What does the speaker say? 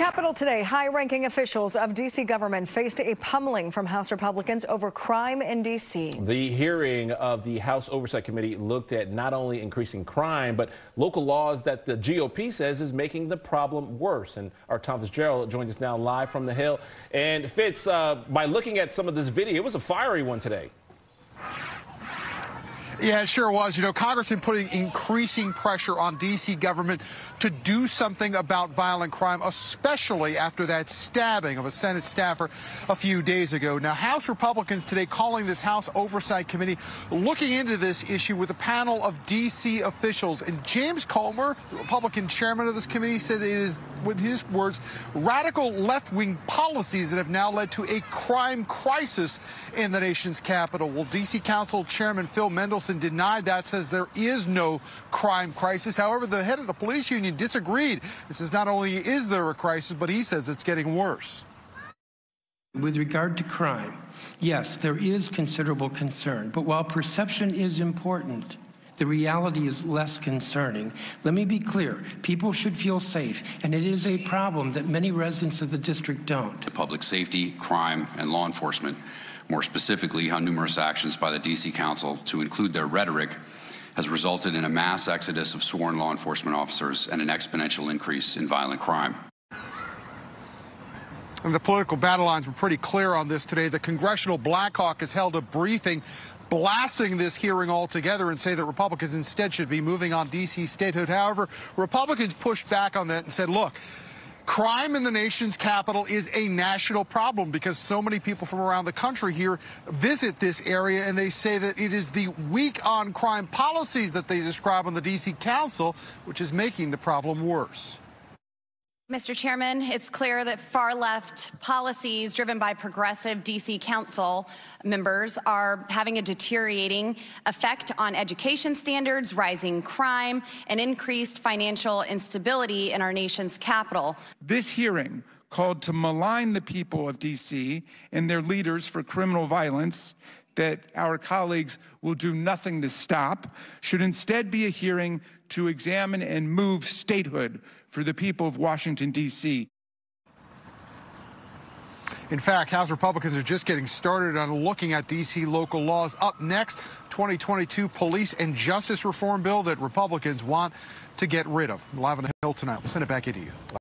Capitol today, high-ranking officials of D.C. government faced a pummeling from House Republicans over crime in D.C. The hearing of the House Oversight Committee looked at not only increasing crime, but local laws that the GOP says is making the problem worse. And our Tom Fitzgerald joins us now live from the Hill. And Fitz, uh, by looking at some of this video, it was a fiery one today. Yeah, it sure was. You know, Congress been putting increasing pressure on D.C. government to do something about violent crime, especially after that stabbing of a Senate staffer a few days ago. Now, House Republicans today calling this House Oversight Committee looking into this issue with a panel of D.C. officials. And James Comer, the Republican chairman of this committee, said it is, with his words, radical left-wing policies that have now led to a crime crisis in the nation's capital. Well, D.C. Council Chairman Phil Mendelson denied that, says there is no crime crisis. However, the head of the police union disagreed. It says not only is there a crisis, but he says it's getting worse. With regard to crime, yes, there is considerable concern. But while perception is important, the reality is less concerning. Let me be clear people should feel safe, and it is a problem that many residents of the district don't. The public safety, crime, and law enforcement more specifically, how numerous actions by the D.C. Council to include their rhetoric has resulted in a mass exodus of sworn law enforcement officers and an exponential increase in violent crime. And the political battle lines were pretty clear on this today. The Congressional Black Caucus held a briefing blasting this hearing altogether and say that Republicans instead should be moving on D.C. statehood. However, Republicans pushed back on that and said, look, Crime in the nation's capital is a national problem because so many people from around the country here visit this area and they say that it is the weak on crime policies that they describe on the D.C. Council, which is making the problem worse. Mr. Chairman, it's clear that far left policies driven by progressive DC Council members are having a deteriorating effect on education standards, rising crime, and increased financial instability in our nation's capital. This hearing called to malign the people of DC and their leaders for criminal violence that our colleagues will do nothing to stop should instead be a hearing to examine and move statehood for the people of Washington, D.C. In fact, House Republicans are just getting started on looking at D.C. local laws. Up next, 2022 police and justice reform bill that Republicans want to get rid of. Live on the Hill tonight. We'll send it back to you.